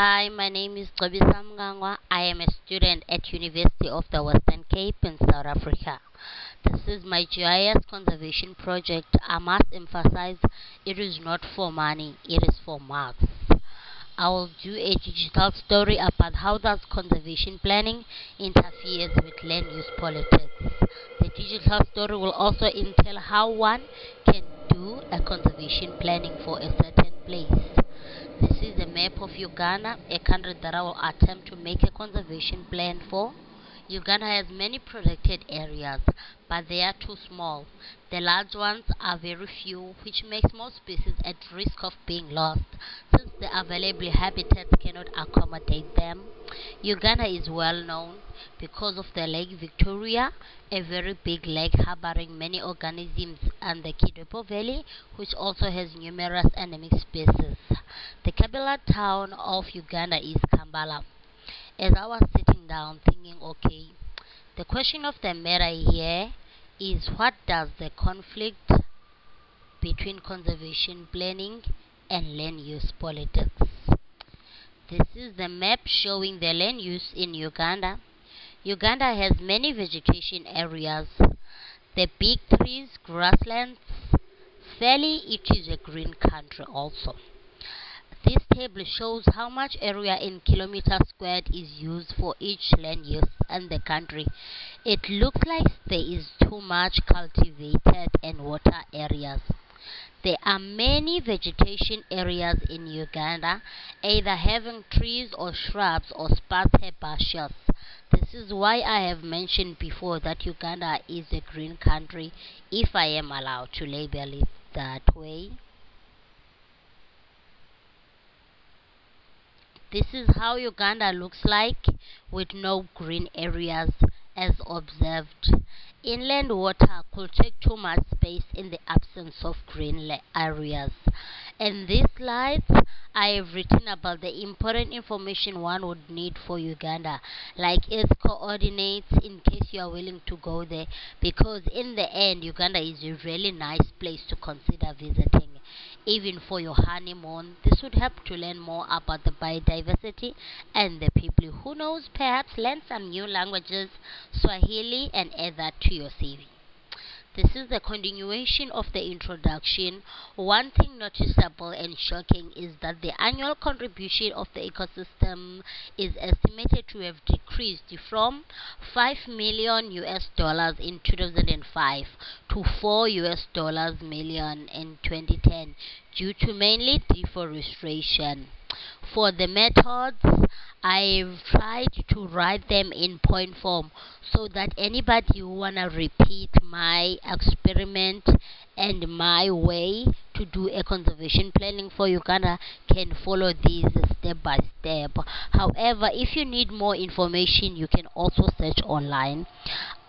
Hi, my name is Gcobisa Mngangwa. I am a student at University of the Western Cape in South Africa. This is my GIS conservation project. I must emphasize it is not for money, it is for marks. I will do a digital story about how does conservation planning interferes with land use politics. The digital story will also entail how one can do a conservation planning for a certain place. This is a map of Uganda, a country that I will attempt to make a conservation plan for. Uganda has many protected areas, but they are too small. The large ones are very few, which makes most species at risk of being lost, since the available habitats cannot accommodate them. Uganda is well known because of the Lake Victoria, a very big lake harboring many organisms, and the Kidepo Valley, which also has numerous endemic species. The capital town of Uganda is Kampala. As I was sitting down thinking, okay, the question of the matter here is what does the conflict between conservation planning and land use politics? This is the map showing the land use in Uganda. Uganda has many vegetation areas. The big trees, grasslands, fairly it is a green country also. This table shows how much area in kilometer squared is used for each land use in the country. It looks like there is too much cultivated and water areas. There are many vegetation areas in Uganda, either having trees or shrubs or sparse herbaceous. This is why I have mentioned before that Uganda is a green country, if I am allowed to label it that way. This is how Uganda looks like with no green areas as observed. Inland water could take too much space in the absence of green areas. In these slides, I have written about the important information one would need for Uganda, like its coordinates in case you are willing to go there, because in the end, Uganda is a really nice place to consider visiting even for your honeymoon. This would help to learn more about the biodiversity and the people. Who knows, perhaps learn some new languages, Swahili, and add that to your CV. This is the continuation of the introduction. One thing noticeable and shocking is that the annual contribution of the ecosystem is estimated to have decreased from 5 million US dollars in 2005 to 4 US dollars million in 2010 due to mainly deforestation. For the methods, I've tried to write them in point form so that anybody who wanna repeat my experiment and my way to do a conservation planning for Uganda can follow these step by step. However, if you need more information, you can also search online.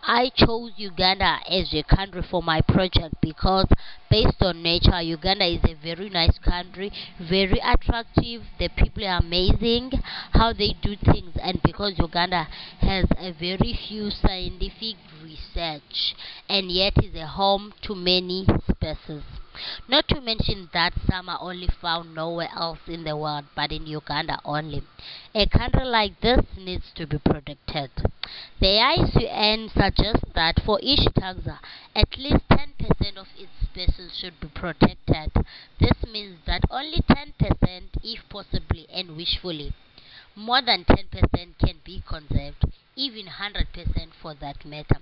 I chose Uganda as a country for my project because based on nature Uganda is a very nice country very attractive the people are amazing how they do things. And because Uganda has a very few scientific research and yet is a home to many species not to mention that some are only found nowhere else in the world but in Uganda only. A country like this needs to be protected. The IUCN suggests that for each taxa, at least 10% of its species should be protected. This means that only 10%, if possibly and wishfully, more than 10% can be conserved, even 100% for that matter.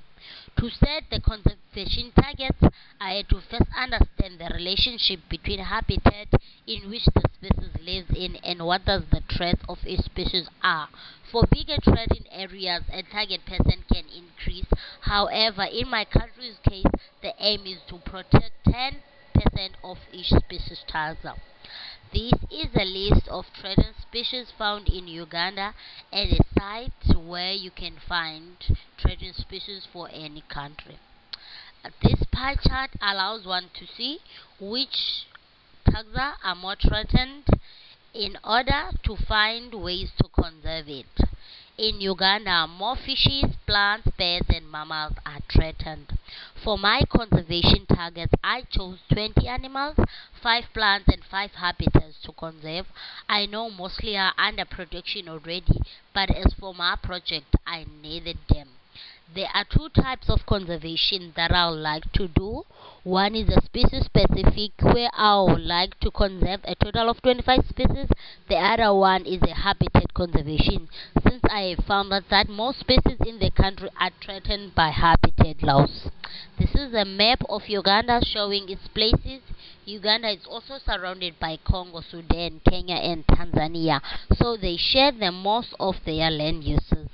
To set the conservation targets, I had to first understand the relationship between habitat in which the species lives in and what does the threats of each species are. For bigger threatened areas, a target percent can increase. However, in my country's case, the aim is to protect 10% of each species taxa. This is a list of threatened species found in Uganda and a site where you can find threatened species for any country. Uh, this pie chart allows one to see which taxa are more threatened in order to find ways to conserve it. In Uganda, more fishes, plants, birds, and mammals are threatened. For my conservation targets, I chose 20 animals, 5 plants, and 5 habitats to conserve. I know mostly are under protection already, but as for my project, I needed them. There are two types of conservation that I would like to do. One is a species specific where I would like to conserve a total of 25 species. The other one is a habitat conservation since I have found that, that most species in the country are threatened by habitat loss. This is a map of Uganda showing its places. Uganda is also surrounded by Congo, Sudan, Kenya and Tanzania, so they share the most of their land uses.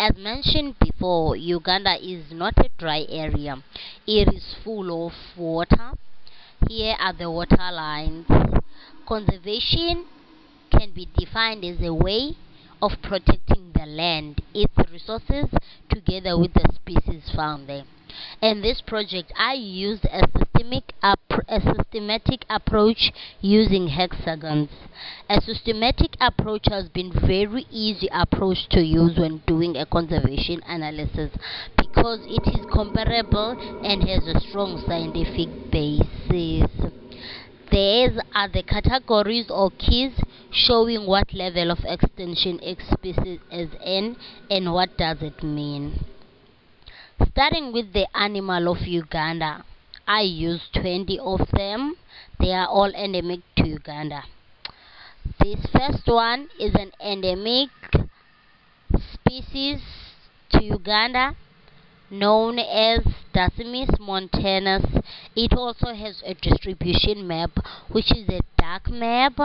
As mentioned before, Uganda is not a dry area. It is full of water. Here are the water lines. Conservation can be defined as a way of protecting the land, its resources, together with the species found there. In this project, I used a systemic, a systematic approach using hexagons. A systematic approach has been very easy approach to use when doing a conservation analysis because it is comparable and has a strong scientific basis. These are the categories or keys showing what level of extinction a species is in and what does it mean. Starting with the animal of Uganda, I use 20 of them. They are all endemic to Uganda. This first one is an endemic species to Uganda known as Dasymys montanus. It also has a distribution map, which is a dark map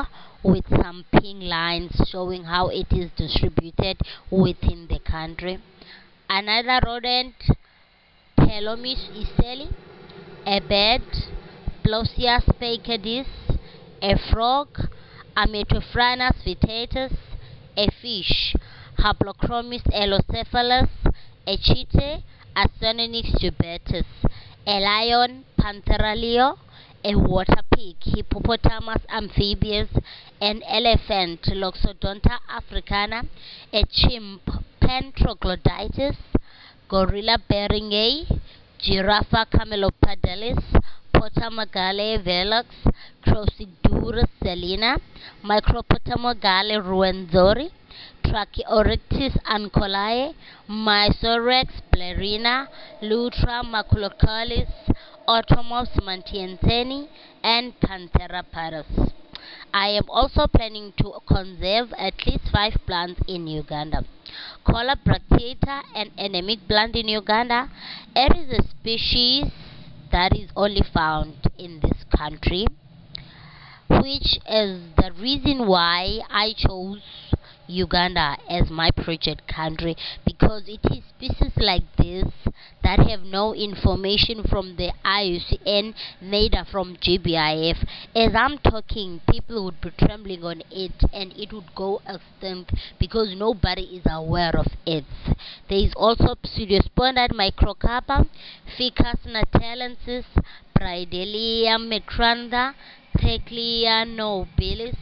with some pink lines showing how it is distributed within the country. Another rodent Pelomys isseli, a bird, Ploceus spekeoides, a frog, Amietophrynus vittatus, a fish, Haplochromis aelocephalus, a cheetah, Acinonyx jubatus, a lion, Panthera leo, a water pig, Hippopotamus amphibius, an elephant, Loxodonta africana, a chimp, Pan troglodytes, Gorilla beringei, Giraffa camelopardalis, Potamogale velox, Crocidurus selina, Micropotamogale ruenzori, Trachyorhynchus ancolae, Myosorex blarina, Lutra maculicollis, Otomops martiensseni, and Panthera pardus. I am also planning to conserve at least five plants in Uganda. Cola bracteata, an endemic plant in Uganda. It is a species that is only found in this country, which is the reason why I chose Uganda as my project country because it is species like this that have no information from the IUCN, neither from GBIF. As I'm talking, people would be trembling on it and it would go extinct because nobody is aware of it. There is also Pseudospondias microcarpa, Ficus natalensis, Bridelia micrantha, Teclea nobilis,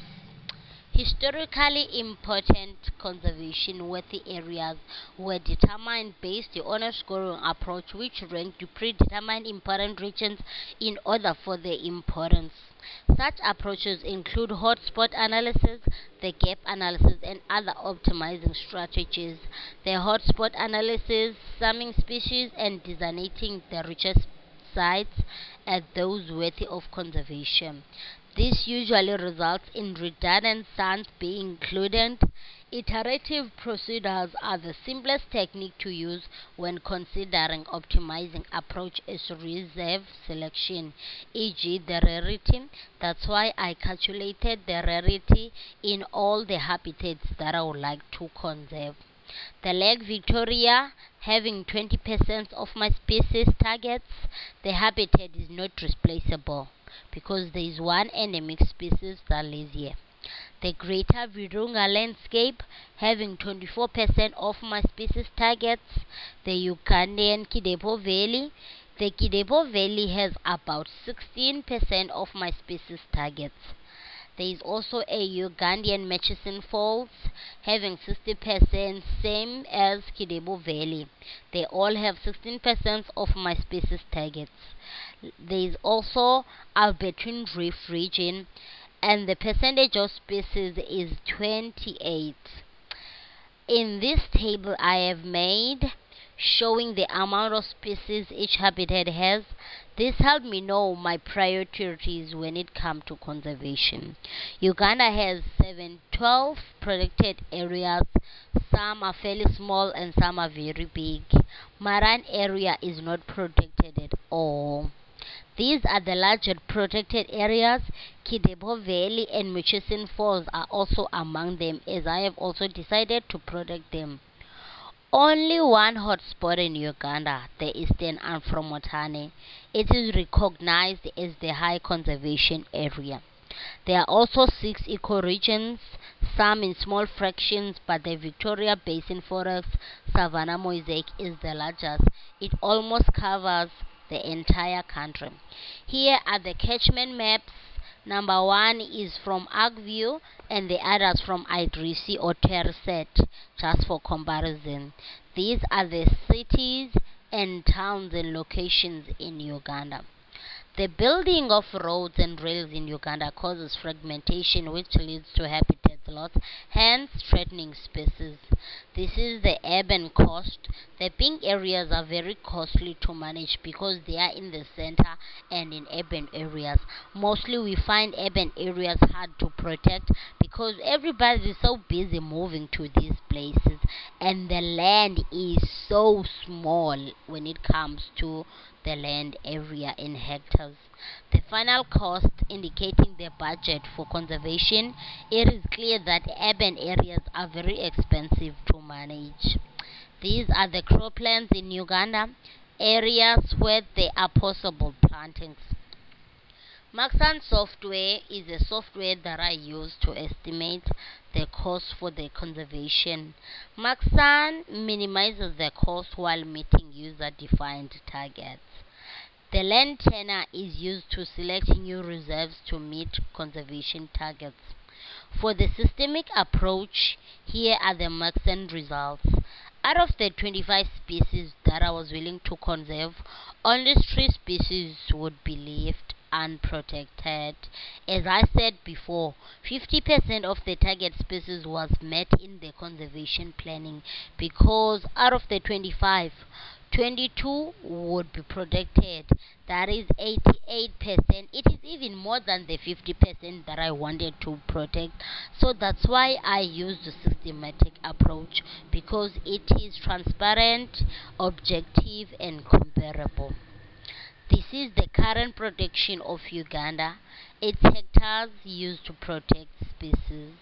Historically important conservation-worthy areas were determined based on a scoring approach which ranked the predetermined important regions in order for their importance. Such approaches include hotspot analysis, the gap analysis, and other optimizing strategies. The hotspot analysis, summing species, and designating the richest sites as those worthy of conservation. This usually results in redundant sons being included. Iterative procedures are the simplest technique to use when considering optimizing approach is reserve selection, e.g. the rarity. That's why I calculated the rarity in all the habitats that I would like to conserve. The Lake Victoria having 20% of my species targets, the habitat is not replaceable because there is one endemic species that lives here. The Greater Virunga landscape having 24% of my species targets. The Ugandan Kidepo Valley. The Kidepo Valley has about 16% of my species targets. There is also a Ugandan Murchison Falls having 60% same as Kidepo Valley. They all have 16% of my species targets. There is also Albertine Rift region and the percentage of species is 28. In this table I have made showing the amount of species each habitat has. This helped me know my priorities when it comes to conservation. Uganda has 7, 12 protected areas. Some are fairly small and some are very big. Maran area is not protected at all. These are the larger protected areas. Kidepo Valley and Murchison Falls are also among them as I have also decided to protect them. Only one hotspot in Uganda, the eastern Afromontane. It is recognized as the high conservation area. There are also six ecoregions, some in small fractions, but the Victoria Basin Forest Savannah Mosaic is the largest. It almost covers the entire country. Here are the catchment maps. Number one is from ArcView and the others from Idrisi or TerrSet just for comparison. These are the cities and towns and locations in Uganda. The building of roads and rails in Uganda causes fragmentation which leads to habitat loss, hence threatening species. This is the urban coast. The pink areas are very costly to manage because they are in the center and in urban areas. Mostly we find urban areas hard to protect because everybody is so busy moving to these places and the land is so small when it comes to the land area in hectares. The final cost indicating the budget for conservation, it is clear that urban areas are very expensive to manage. These are the croplands in Uganda, areas where there are possible plantings. Marxan software is a software that I use to estimate the cost for the conservation. Marxan minimizes the cost while meeting user defined targets. The land tenure is used to select new reserves to meet conservation targets. For the systemic approach, here are the Marxan results. Out of the 25 species that I was willing to conserve, only 3 species would be left unprotected. As I said before, 50% of the target species was met in the conservation planning because out of the 25, 22 would be protected. That is 88%. It is even more than the 50% that I wanted to protect. So that's why I used the systematic approach because it is transparent, objective, and comparable. This is the current protection of Uganda. Its hectares used to protect species.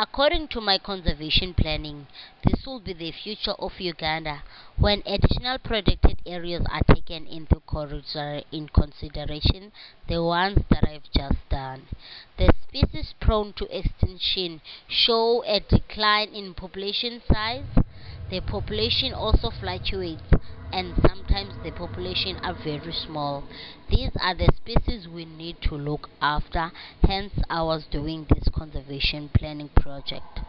According to my conservation planning, this will be the future of Uganda when additional protected areas are taken into in consideration, the ones that I've just done. The species prone to extinction show a decline in population size. The population also fluctuates and sometimes the population are very small. These are the species we need to look after, hence I was doing this conservation planning project.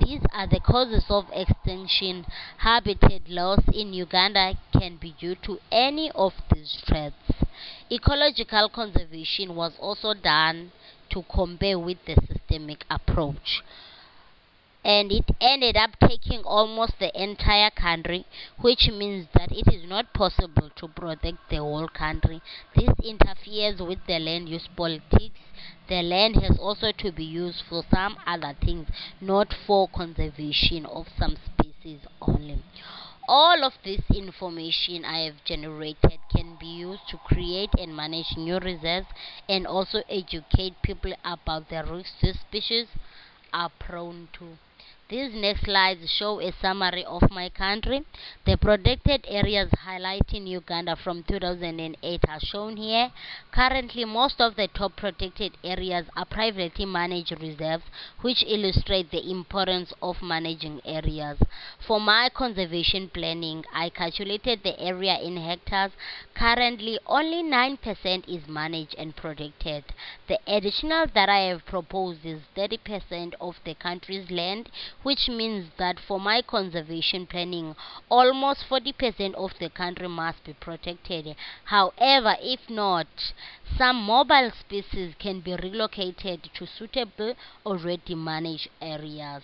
These are the causes of extinction. Habitat loss in Uganda can be due to any of these threats. Ecological conservation was also done to compare with the systemic approach and it ended up taking almost the entire country, which means that it is not possible to protect the whole country. This interferes with the land use politics. The land has also to be used for some other things, not for conservation of some species only. All of this information I have generated can be used to create and manage new reserves and also educate people about the risks these species are prone to. These next slides show a summary of my country. The protected areas highlighting Uganda from 2008 are shown here. Currently, most of the top protected areas are privately managed reserves, which illustrate the importance of managing areas. For my conservation planning, I calculated the area in hectares. Currently, only 9% is managed and protected. The additional that I have proposed is 30% of the country's land which means that for my conservation planning, almost 40% of the country must be protected. However, if not, some mobile species can be relocated to suitable already managed areas.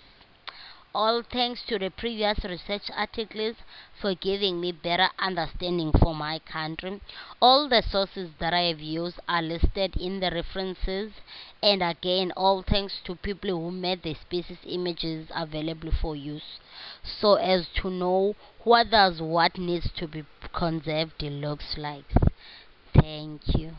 All thanks to the previous research articles for giving me better understanding for my country. All the sources that I have used are listed in the references and again all thanks to people who made the species images available for use so as to know what does what needs to be conserved looks like. Thank you.